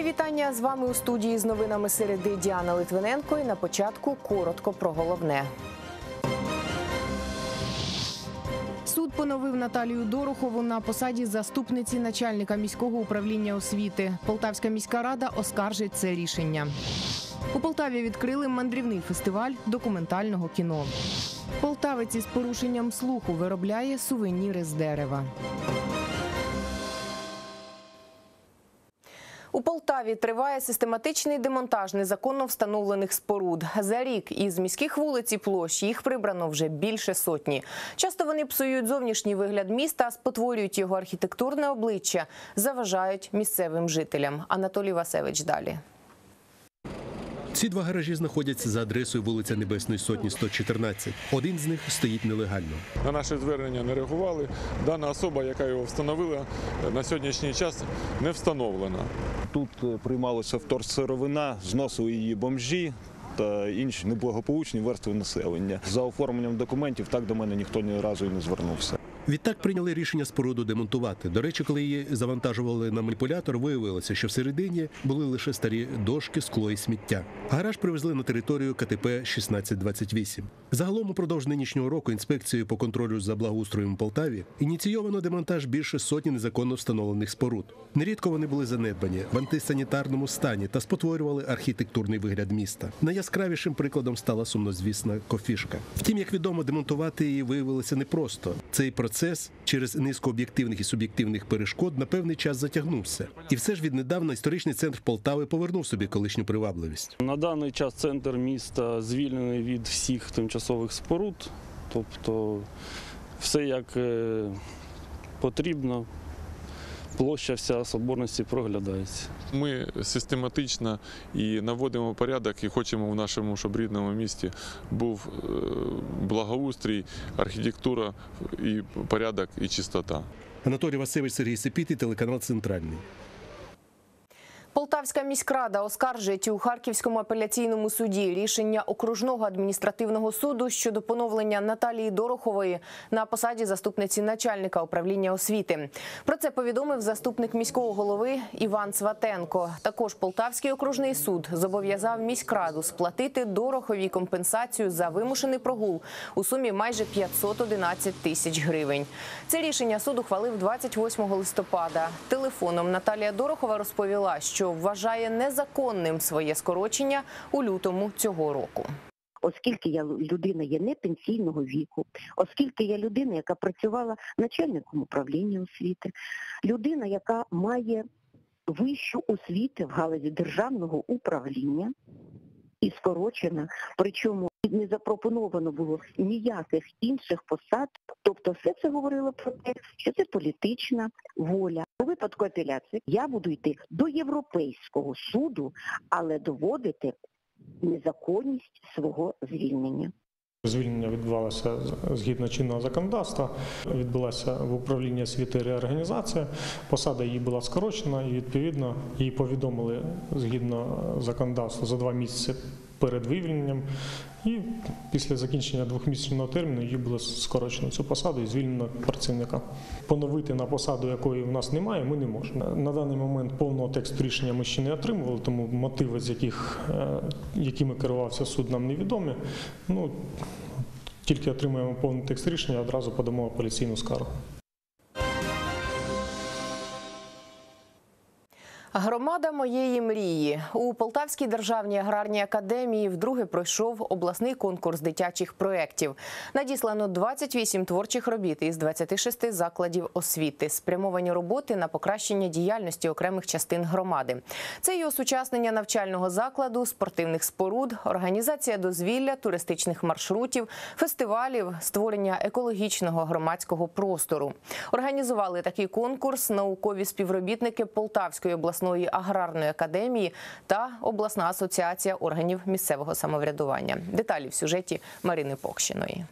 Мої вітання з вами у студії з новинами середи Діана Литвиненко. І на початку коротко про головне. Суд поновив Наталію Дорохову на посаді заступниці начальника міського управління освіти. Полтавська міська рада оскаржить це рішення. У Полтаві відкрили мандрівний фестиваль документального кіно. Полтавець із порушенням слуху виробляє сувеніри з дерева. У Полтаві триває систематичний демонтаж незаконно встановлених споруд. За рік із міських вулиць і площ їх прибрано вже більше сотні. Часто вони псують зовнішній вигляд міста, спотворюють його архітектурне обличчя, заважають місцевим жителям. Анатолій Васевич далі. Ці два гаражі знаходяться за адресою вулиця Небесної Сотні 114. Один з них стоїть нелегально. На наше звернення не реагували. Дана особа, яка його встановила, на сьогоднішній час не встановлена. Тут е, приймалася вторсировина, зносили її бомжі та інші неблагополучні верстви населення. За оформленням документів так до мене ніхто ні разу і не звернувся. Відтак прийняли рішення споруду демонтувати. До речі, коли її завантажували на маніпулятор, виявилося, що всередині були лише старі дошки, скло і сміття. Гараж привезли на територію КТП 1628. Загалом упродовж нинішнього року інспекцією по контролю за благоустроєм Полтаві ініційовано демонтаж більше сотні незаконно встановлених споруд. Нерідко вони були занедбані в антисанітарному стані та спотворювали архітектурний вигляд міста. Найяскравішим прикладом стала сумнозвісна кофішка. Втім, як відомо, демонтувати її виявилося непросто. Цей процес через низку об'єктивних і суб'єктивних перешкод на певний час затягнувся. І все ж віднедавна історичний центр Полтави повернув собі колишню привабливість. На даний час центр міста звільнений від всіх тимчасових споруд, тобто все як е, потрібно, площа вся соборності проглядається. Ми систематично і наводимо порядок, і хочемо в нашому щоб рідному місті був е, благоустрій, архітектура і порядок і чистота. Анатолій Васильович Сергій Сипіти, телеканал Центральний. Полтавська міськрада оскаржить у Харківському апеляційному суді рішення окружного адміністративного суду щодо поновлення Наталії Дорохової на посаді заступниці начальника управління освіти. Про це повідомив заступник міського голови Іван Сватенко. Також Полтавський окружний суд зобов'язав міськраду сплатити Дороховій компенсацію за вимушений прогул у сумі майже 511 тисяч гривень. Це рішення суд ухвалив 28 листопада. Телефоном Наталія Дорохова розповіла, що вважає незаконним своє скорочення у лютому цього року. оскільки я людина є не пенсійного віку, оскільки я людина, яка працювала начальником управління освіти, людина, яка має вищу освіту в галузі державного управління і скорочена, причому не запропоновано було ніяких інших посад. Тобто все це говорило про те, що це політична воля. У випадку апеляції я буду йти до Європейського суду, але доводити незаконність свого звільнення. Звільнення відбувалося згідно чинного законодавства. Відбулася в управлінні освіти реорганізація. Посада її була скорочена і відповідно її повідомили згідно законодавства за два місяці перед вивільненням. І після закінчення двохмісячного терміну її було скорочено цю посаду і звільнено працівника. Поновити на посаду, якої в нас немає, ми не можемо. На даний момент повного тексту рішення ми ще не отримували, тому мотиви, з яких е, якими керувався суд, нам невідомі. Ну тільки отримаємо повний текст рішення, одразу подамо апеляційну скаргу. Громада моєї мрії у Полтавській державній аграрній академії вдруге пройшов обласний конкурс дитячих проєктів. Надіслано 28 творчих робіт із 26 закладів освіти, спрямовані роботи на покращення діяльності окремих частин громади. Це і осучаснення навчального закладу, спортивних споруд, організація дозвілля, туристичних маршрутів, фестивалів, створення екологічного громадського простору. Організували такий конкурс наукові співробітники Полтавської обласної аграрної академії та обласна асоціація органів місцевого самоврядування. Деталі в сюжеті Марини Покщиної.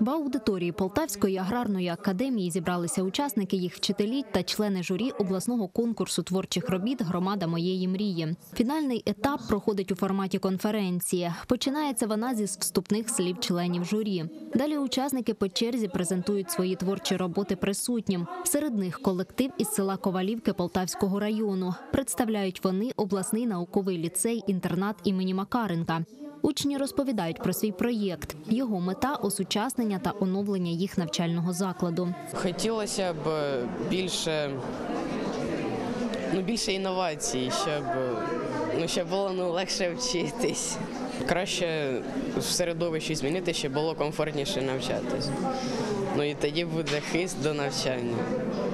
В аудиторії Полтавської аграрної академії зібралися учасники, їх вчителі та члени журі обласного конкурсу творчих робіт Громада моєї мрії. Фінальний етап проходить у форматі конференції. Починається вона зі вступних слів членів журі. Далі учасники по черзі презентують свої творчі роботи присутнім. Серед них колектив із села Ковалівки Полтавського району. Представляють вони обласний науковий ліцей інтернат імені Макаренка. Учні розповідають про свій проєкт. Його мета осучаснення та оновлення їх навчального закладу. Хотілося б більше, ну, більше інновацій, щоб, ну, щоб було ну, легше вчитись. Краще в середовищі змінити, щоб було комфортніше навчатись. Ну і тоді буде хист до навчання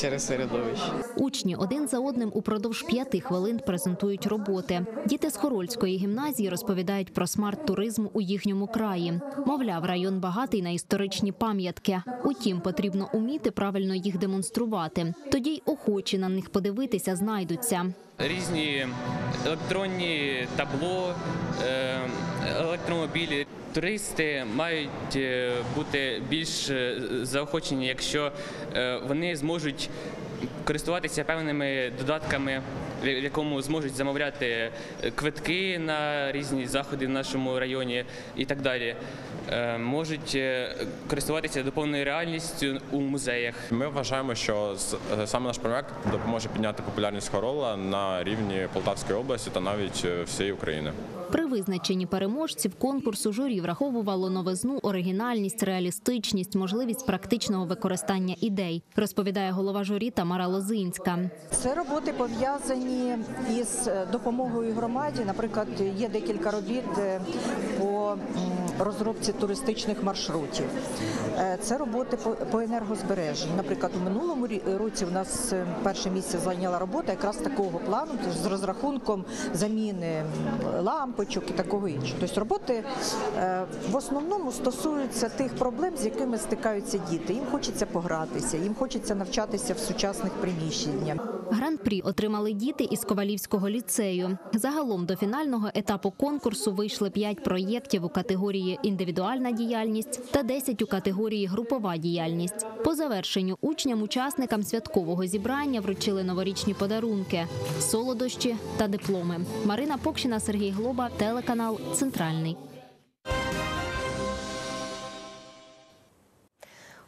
через середовище. Учні один за одним упродовж п'яти хвилин презентують роботи. Діти з Хорольської гімназії розповідають про смарт-туризм у їхньому краї. Мовляв, район багатий на історичні пам'ятки. Утім, потрібно уміти правильно їх демонструвати. Тоді й охочі на них подивитися знайдуться. різні електронні табло, е, електромобілі. Туристи мають е, бути більш е, заохочені, якщо е, вони зможуть користуватися певними додатками, в якому зможуть замовляти квитки на різні заходи в нашому районі і так далі. Можуть користуватися доповненою реальністю у музеях. Ми вважаємо, що саме наш проект допоможе підняти популярність хорола на рівні Полтавської області та навіть всієї України. При визначенні переможців конкурсу журі враховувало новизну, оригінальність, реалістичність, можливість практичного використання ідей, розповідає голова журі Тамара Лозинська. Це роботи пов'язані із допомогою громаді. Наприклад, є декілька робіт е, по розробці туристичних маршрутів. Е, Це роботи по- енергозбереженню. Наприклад, у минулому році у нас е, перше місце зайняла робота якраз такого плану, з розрахунком заміни лампочок і такого іншого. Тобто роботи е, в основному стосуються тих проблем, з якими стикаються діти. Їм хочеться погратися, їм хочеться навчатися в сучасних приміщеннях. Гран-прі отримали діти із Ковалівського ліцею. Загалом до фінального етапу конкурсу вийшли 5 проєктів у категорії індивідуальна діяльність та 10 у категорії групова діяльність. По завершенню учням-учасникам святкового зібрання вручили новорічні подарунки, солодощі та дипломи. Марина Покщина, Сергій Глоба, телеканал Центральний.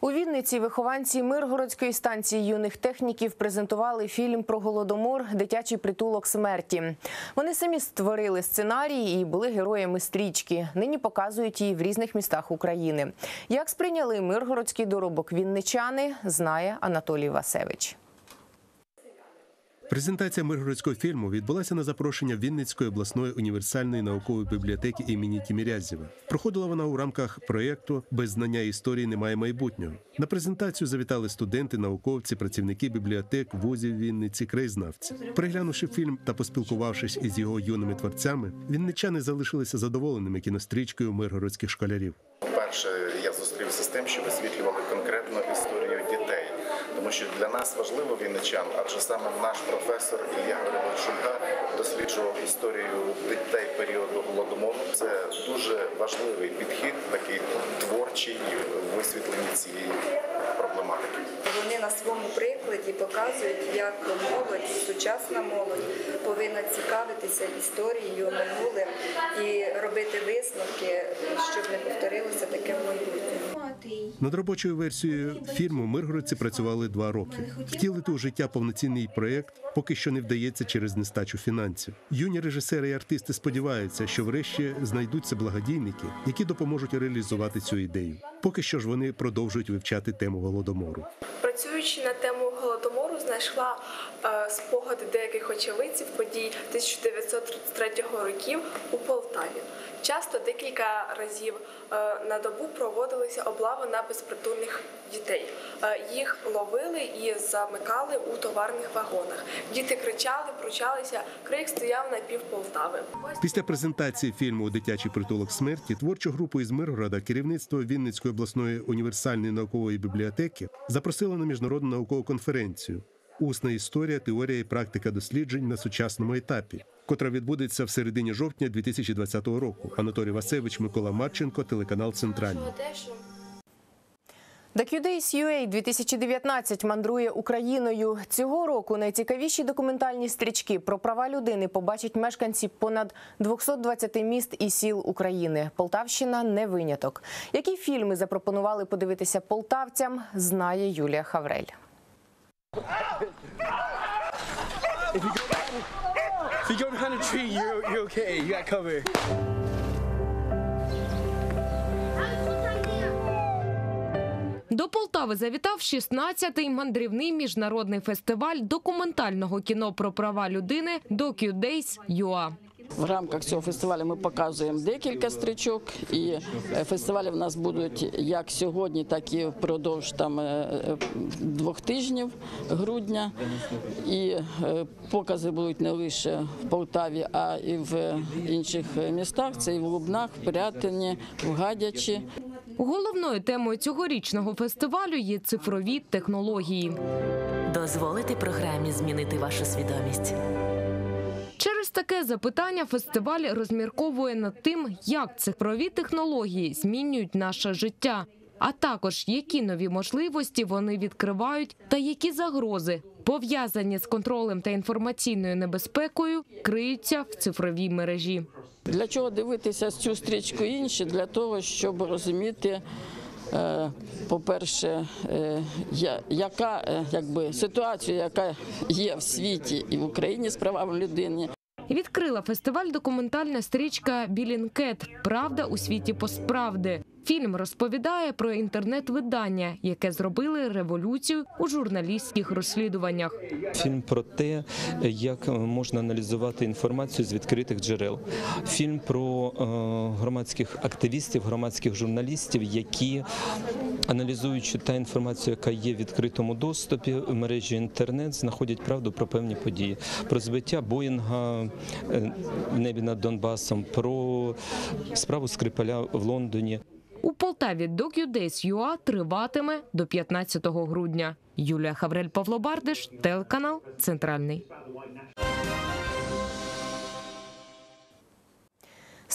У Вінниці вихованці Миргородської станції юних техніків презентували фільм про голодомор Дитячий притулок смерті. Вони самі створили сценарій і були героями стрічки. Нині показують її в різних містах України. Як сприйняли миргородський доробок вінничани, знає Анатолій Васевич. Презентація миргородського фільму відбулася на запрошення Вінницької обласної універсальної наукової бібліотеки імені Тімірязєва. Проходила вона у рамках проєкту Без знання історії немає майбутнього. На презентацію завітали студенти, науковці, працівники бібліотек, вузів Вінниці, краєзнавці. Переглянувши фільм та поспілкувавшись із його юними творцями, вінничани залишилися задоволеними кінострічкою миргородських школярів. Перше, я зустрівся з тим, що висвітлювали конкретно історію дітей, тому що для нас важливо вінничан, адже саме наш професор Ілля Григорович Шульга досліджував історію дітей періоду голодомору. Це дуже важливий підхід, такий творчий висвітлення цієї проблематики. Вони на своєму прикладі показують, як молодь, сучасна молодь повинна цікавитися історією минулим і робити висновки, щоб не повторилося таке в майбутньому. Над робочою версією фільму миргородці працювали два роки. Втілити у життя повноцінний проєкт поки що не вдається через нестачу фінансів. Юні режисери і артисти сподіваються, що врешті знайдуться благодійники, які допоможуть реалізувати цю ідею. Поки що ж вони продовжують вивчати тему голодомору. Працюючи на тему голодомору, знайшла е, спогади деяких очевидців подій 1933 років у Полтаві. Часто декілька разів е, на добу проводилися облави на безпритульних дітей. Е, Їх ловили і замикали у товарних вагонах. Діти кричали, пручалися, крик стояв на пів Полтави. Після презентації фільму Дитячий притулок смерті творчу групу із Миргорода керівництво Вінницької обласної універсальної наукової бібліотеки запросило на міжнародну наукову конференцію. Усна історія, теорія і практика досліджень на сучасному етапі, котра відбудеться в середині жовтня 2020 року. Анатолій Васевич, Микола Марченко, телеканал Центральний. DocuDays UA 2019 мандрує Україною. Цього року найцікавіші документальні стрічки про права людини побачать мешканці понад 220 міст і сіл України. Полтавщина не виняток. Які фільми запропонували подивитися полтавцям, знає Юлія Хаврель. If you go behind a tree, you're, you're okay. You got cover. До Полтави завітав 16-й мандрівний міжнародний фестиваль документального кіно про права людини DocuDays UA. В рамках цього фестивалю ми показуємо декілька стрічок, і е, фестивалі в нас будуть як сьогодні, так і впродовж там е, е, двох тижнів грудня. І покази будуть не лише в Полтаві, а і в інших містах. Це і в Лубнах, в Пирятині, в Гадячі. Головною темою цьогорічного фестивалю є цифрові технології. Дозволити програмі змінити вашу свідомість. Таке запитання фестиваль розмірковує над тим, як цифрові технології змінюють наше життя, а також які нові можливості вони відкривають та які загрози, пов'язані з контролем та інформаційною небезпекою, криються в цифровій мережі. Для чого дивитися цю стрічку інші? Для того, щоб розуміти. е, По-перше, е, яка е, якби ситуація, яка є в світі і в Україні з правами людини, Відкрила фестиваль документальна стрічка Білінкет Правда у світі посправди. Фільм розповідає про інтернет-видання, яке зробили революцію у журналістських розслідуваннях. Фільм про те, як можна аналізувати інформацію з відкритих джерел. Фільм про е, громадських активістів, громадських журналістів, які аналізуючи та інформацію, яка є в відкритому доступі в мережі інтернет, знаходять правду про певні події, про збиття Боїнга е, в небі над Донбасом, про справу Скрипаля в Лондоні. У Полтаві DocuDays Юа триватиме до 15 грудня. Юлія Хаврель Павло Бардиш, телеканал Центральний.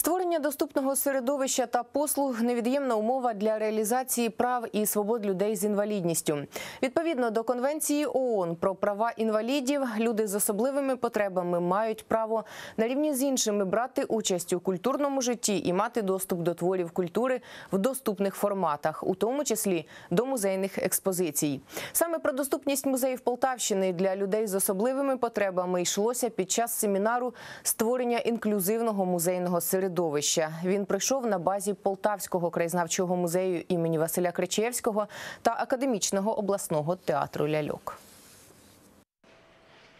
Створення доступного середовища та послуг невід'ємна умова для реалізації прав і свобод людей з інвалідністю. Відповідно до конвенції ООН про права інвалідів, люди з особливими потребами мають право на рівні з іншими брати участь у культурному житті і мати доступ до творів культури в доступних форматах, у тому числі до музейних експозицій. Саме про доступність музеїв Полтавщини для людей з особливими потребами йшлося під час семінару створення інклюзивного музейного середовища. Він прийшов на базі Полтавського краєзнавчого музею імені Василя Кричевського та академічного обласного театру ляльок.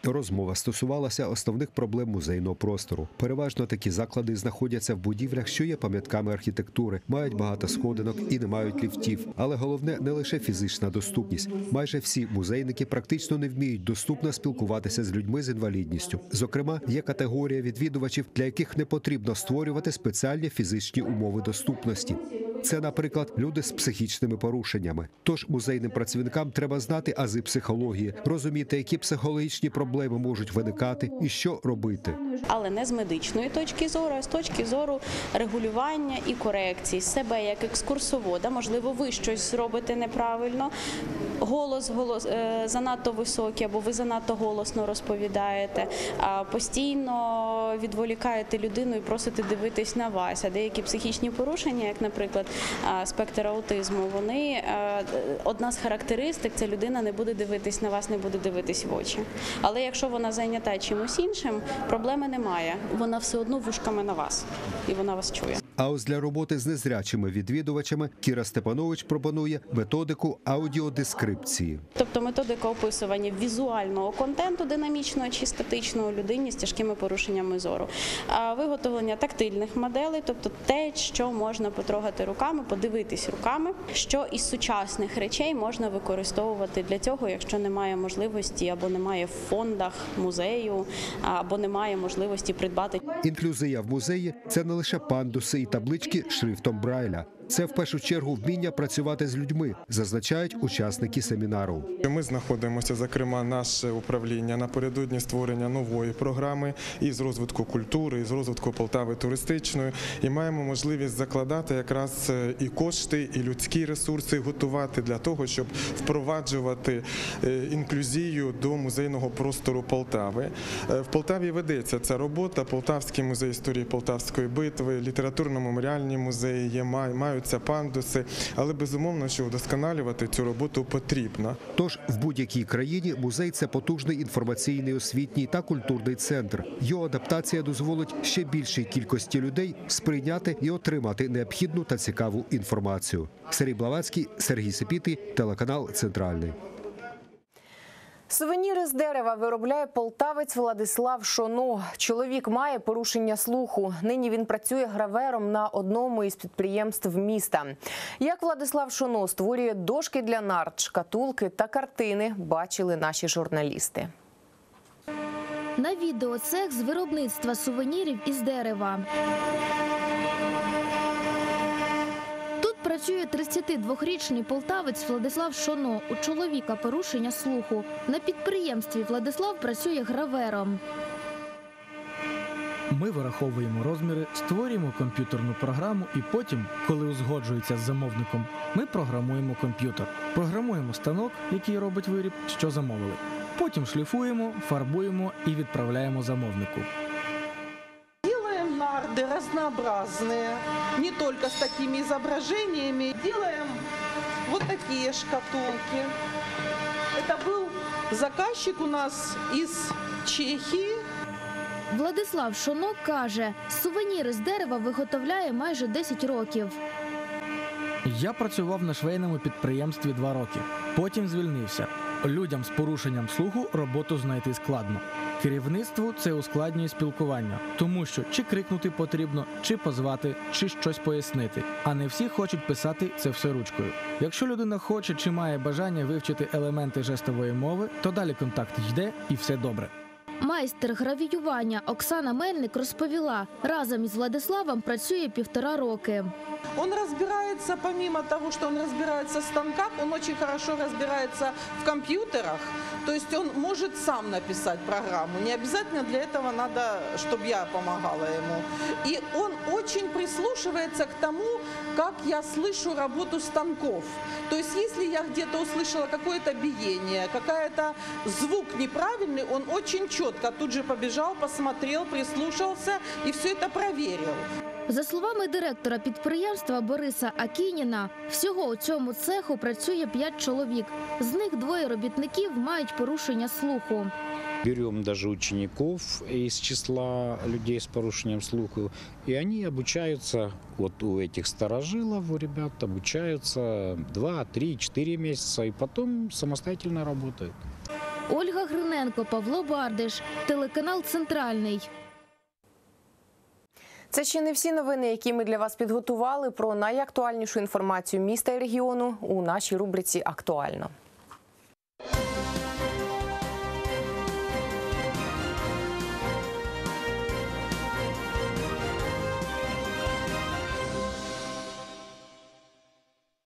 Розмова стосувалася основних проблем музейного простору. Переважно такі заклади знаходяться в будівлях, що є пам'ятками архітектури, мають багато сходинок і не мають ліфтів. Але головне не лише фізична доступність. Майже всі музейники практично не вміють доступно спілкуватися з людьми з інвалідністю. Зокрема, є категорія відвідувачів, для яких не потрібно створювати спеціальні фізичні умови доступності. Це, наприклад, люди з психічними порушеннями. Тож музейним працівникам треба знати ази психології, розуміти, які психологічні проблеми можуть виникати і що робити. але не з медичної точки зору, а з точки зору регулювання і корекції себе як екскурсовода. Можливо, ви щось зробите неправильно. Голос, голос е, занадто високий, або ви занадто голосно розповідаєте, а постійно відволікаєте людину і просите дивитись на вас. А деякі психічні порушення, як, наприклад, спектр аутизму, вони одна з характеристик це людина не буде дивитись на вас, не буде дивитись в очі. Але якщо вона зайнята чимось іншим, проблеми немає. Вона все одно вушками на вас, і вона вас чує. А ось для роботи з незрячими відвідувачами Кіра Степанович пропонує методику аудіодескрипції. Тобто методика описування візуального контенту, динамічного чи статичного людині з тяжкими порушеннями зору, виготовлення тактильних моделей, тобто те, що можна потрогати руками, подивитись руками, що із сучасних речей можна використовувати для цього, якщо немає можливості або немає в фондах музею, або немає можливості придбати Інклюзія в музеї це не лише пандуси і таблички шрифтом Брайля. Це в першу чергу вміння працювати з людьми, зазначають учасники семінару. Ми знаходимося, зокрема, наше управління напередодні створення нової програми із розвитку культури, із розвитку Полтави туристичної, і маємо можливість закладати якраз е, і кошти, і людські ресурси готувати для того, щоб впроваджувати е, інклюзію до музейного простору Полтави. Е, В Полтаві ведеться ця робота. Полтавський музей історії Полтавської битви, літературно-меморіальні музеї є, май- маються пандуси, але безумовно, що вдосконалювати цю роботу потрібно. Тож в будь-якій країні музей це потужний інформаційний, освітній та культурний центр. Його адаптація дозволить ще більшій кількості людей сприйняти і отримати необхідну та цікаву інформацію. Сергій Блавацький, Сергій Сепіти, телеканал Центральний. Сувеніри з дерева виробляє полтавець Владислав Шоно. Чоловік має порушення слуху. Нині він працює гравером на одному із підприємств міста. Як Владислав Шоно створює дошки для нарт, шкатулки та картини, бачили наші журналісти. На відео цех з виробництва сувенірів із дерева. Працює 32-річний полтавець Владислав Шоно. У чоловіка порушення слуху. На підприємстві Владислав працює гравером. Ми вираховуємо розміри, створюємо комп'ютерну програму, і потім, коли узгоджується з замовником, ми програмуємо комп'ютер. Програмуємо станок, який робить виріб, що замовили. Потім шліфуємо, фарбуємо і відправляємо замовнику Делаем нарды разнообразные, не только с такими изображениями. Делаем вот такие шкатулки. Это был заказчик у нас из Чехии. Владислав Шоно каже, сувеніри з дерева виготовляє майже 10 років. Я працював на швейному підприємстві два роки. Потім звільнився. Людям з порушенням слуху роботу знайти складно. Керівництву це ускладнює спілкування, тому що чи крикнути потрібно, чи позвати, чи щось пояснити. А не всі хочуть писати це все ручкою. Якщо людина хоче чи має бажання вивчити елементи жестової мови, то далі контакт йде і все добре. Майстер гравіювання Оксана Мельник розповіла, разом із Владиславом працює півтора роки. Он разбирается, помимо того, что он разбирается в станках, он очень хорошо разбирается в компьютерах. То есть он может сам написать программу. Не обязательно для этого надо, чтобы я помогала ему. И он очень прислушивается к тому, как я слышу работу станков. То есть если я где-то услышала какое-то биение, какая-то звук неправильный, он очень четко тут же побежал, посмотрел, прислушался и все это проверил. За словами директора підприємства Бориса Акініна, всього у цьому цеху працює 5 чоловік. З них двоє робітників мають порушення слуху. Берем даже учеников из числа людей с порушением слуха, и они обучаются, вот у этих старожилов, у ребят обучаются 2, 3, 4 месяца, и потом самостоятельно работают. Ольга Гриненко, Павло Бардиш, телеканал Центральний. Це ще не всі новини, які ми для вас підготували. Про найактуальнішу інформацію міста і регіону у нашій рубриці Актуально.